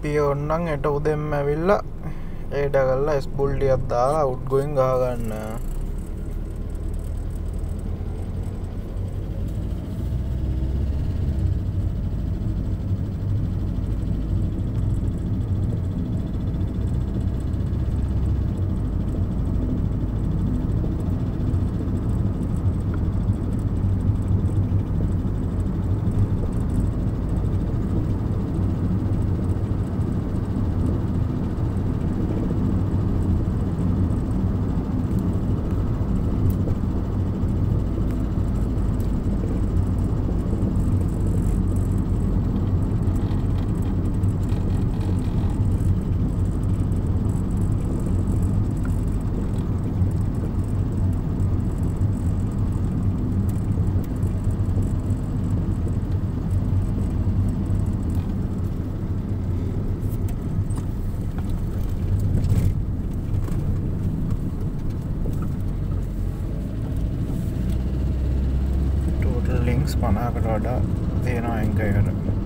ඒපිය ඔන්නන් එට උදෙම් ඇවිල්ල ඒඩ කල්ලා ස්බුල්ඩියත් දාලා උඩ්ගොයින් ගාගන්න පනාකට වඩා තියෙනවා එංකයකට